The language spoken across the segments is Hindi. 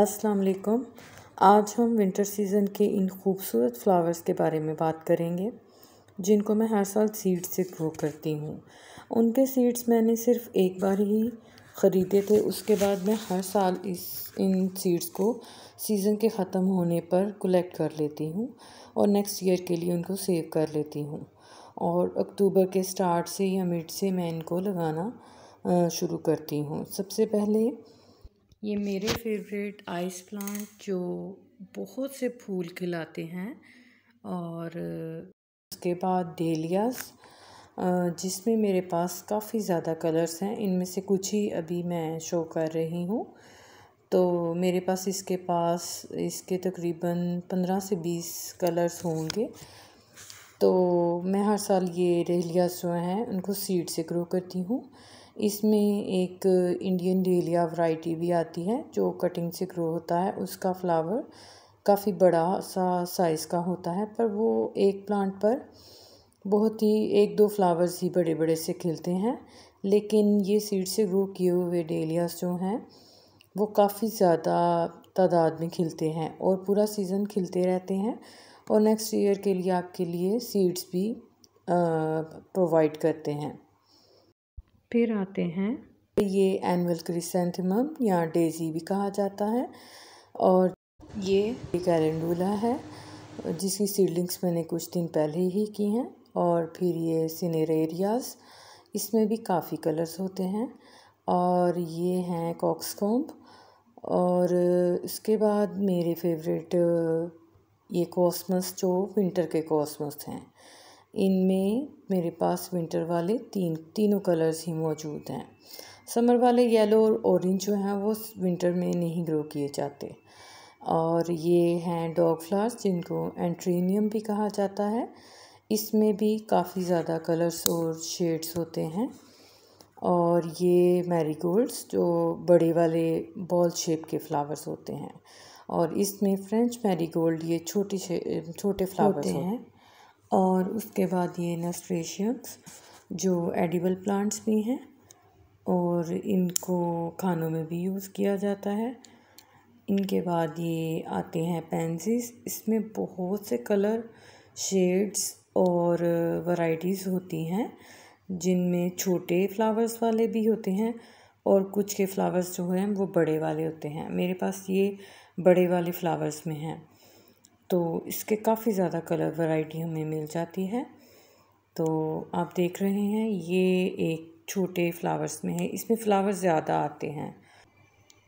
अस्सलाम वालेकुम आज हम विंटर सीज़न के इन खूबसूरत फ्लावर्स के बारे में बात करेंगे, जिनको मैं हर साल सीड्स से ग्रो करती हूँ। उनके सीड्स मैंने सिर्फ़ एक बार ही ख़रीदे थे, उसके बाद मैं हर साल इस, इन सीड्स को सीज़न के ख़त्म होने पर कलेक्ट कर लेती हूँ और नेक्स्ट ईयर के लिए उनको सेव कर लेती हूँ। और अक्टूबर के स्टार्ट से या मिड से मैं इनको लगाना शुरू करती हूँ। सबसे पहले ये मेरे फेवरेट आइस प्लांट जो बहुत से फूल खिलाते हैं और, उसके बाद डेलियास जिसमें मेरे पास काफ़ी ज़्यादा कलर्स हैं, इनमें से कुछ ही अभी मैं शो कर रही हूँ। तो मेरे पास इसके पास, इसके तकरीबन पंद्रह से बीस कलर्स होंगे। तो मैं हर साल ये डेलियास जो हैं, उनको सीड से ग्रो करती हूँ। इसमें एक इंडियन डेलिया वैरायटी भी आती है, जो कटिंग से ग्रो होता है। उसका फ्लावर काफ़ी बड़ा सा साइज़ का होता है, पर वो एक प्लांट पर बहुत ही, एक दो फ्लावर्स ही बड़े बड़े से खिलते हैं। लेकिन ये सीड से ग्रो किए हुए डेलियास जो हैं, वो काफ़ी ज़्यादा तादाद में खिलते हैं और पूरा सीज़न खिलते रहते हैं। और नेक्स्ट ईयर के लिए, आपके लिए सीड्स भी प्रोवाइड करते हैं। फिर आते हैं। ये एनुअल क्रिसेंथेमम या डेजी भी कहा जाता है। और ये कैरेंडुला है, जिसकी सीडलिंग्स मैंने कुछ दिन पहले ही की हैं। और फिर ये सिनेरेरियाज इसमें भी काफ़ी कलर्स होते हैं। और ये हैं कॉक्सकॉम्ब और इसके बाद मेरे फेवरेट ये कॉस्मस जो विंटर के कॉस्मस हैं। इनमें मेरे पास विंटर वाले तीन तीनों कलर्स ही मौजूद हैं। समर वाले येलो और ऑरेंज जो हैं वो विंटर में नहीं ग्रो किए जाते। और ये हैं डॉग फ्लावर्स जिनको एंट्रीनियम भी कहा जाता है। इसमें भी काफ़ी ज़्यादा कलर्स और शेड्स होते हैं। और ये मैरीगोल्ड्स जो बड़े वाले बॉल शेप के फ्लावर्स होते हैं। और इसमें फ्रेंच मैरीगोल्ड ये छोटे छोटे फ्लावर्स हैं। और उसके बाद ये नस्ट्रेशियम्स जो एडिबल प्लांट्स भी हैं, और इनको खानों में भी यूज़ किया जाता है। इनके बाद ये आते हैं पेंसिस इसमें बहुत से कलर शेड्स और वैरायटीज़ होती हैं, जिनमें छोटे फ्लावर्स वाले भी होते हैं और कुछ के फ्लावर्स जो हैं वो बड़े वाले होते हैं। मेरे पास ये बड़े वाले फ्लावर्स में हैं। तो इसके काफ़ी ज़्यादा कलर वैरायटी हमें मिल जाती है। तो आप देख रहे हैं, ये एक छोटे फ्लावर्स में है। इसमें फ्लावर ज़्यादा आते हैं।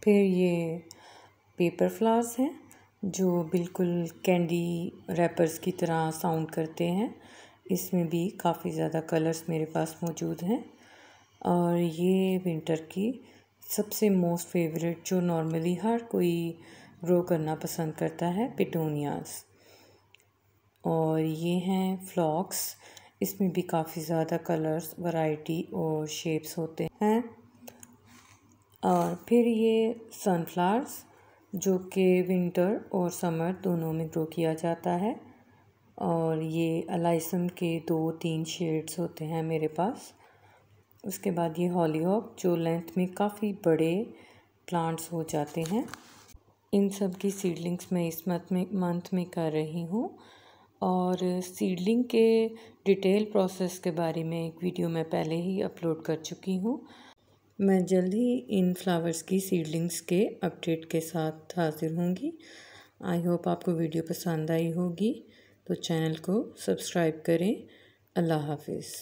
फिर ये पेपर फ्लावर्स हैं, जो बिल्कुल कैंडी रैपर्स की तरह साउंड करते हैं। इसमें भी काफ़ी ज़्यादा कलर्स मेरे पास मौजूद हैं। और ये विंटर की सबसे मोस्ट फेवरेट, जो नॉर्मली हर कोई ग्रो करना पसंद करता है पिटोनियाज। और ये हैं फ्लॉक्स। इसमें भी काफ़ी ज़्यादा कलर्स, वैरायटी और शेप्स होते हैं। और फिर ये सनफ्लावर्स, जो कि विंटर और समर दोनों में ग्रो किया जाता है। और ये अलाइसम के दो तीन शेड्स होते हैं मेरे पास। उसके बाद ये हॉलीहॉक, जो लेंथ में काफ़ी बड़े प्लांट्स हो जाते हैं। इन सब की सीडलिंग्स मैं इस मंथ में मंथ में कर रही हूँ। और सीडलिंग के डिटेल प्रोसेस के बारे में एक वीडियो मैं पहले ही अपलोड कर चुकी हूँ। मैं जल्द ही इन फ्लावर्स की सीडलिंग्स के अपडेट के साथ हाजिर होंगी। आई होप आपको वीडियो पसंद आई होगी। तो चैनल को सब्सक्राइब करें। अल्लाह हाफिज़।